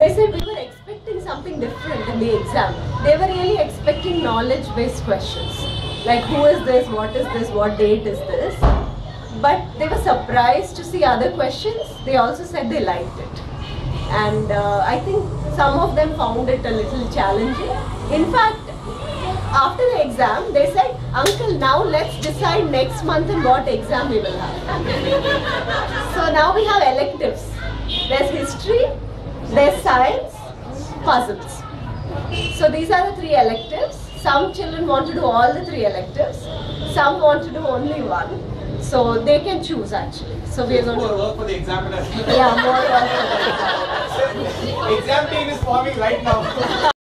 They said we were expecting something different in the exam. They were really expecting knowledge based questions. Like who is this, what is this, what date is this. But they were surprised to see other questions. They also said they liked it. And uh, I think some of them found it a little challenging. In fact, after the exam, they said, Uncle, now let's decide next month in what exam we will have. so now we have electives. There's history, there's science, puzzles. So these are the three electives. Some children want to do all the three electives. Some want to do only one. So they can choose actually. So we are going More to work for the examiner. yeah more. work for the exam. Exam team is forming right now.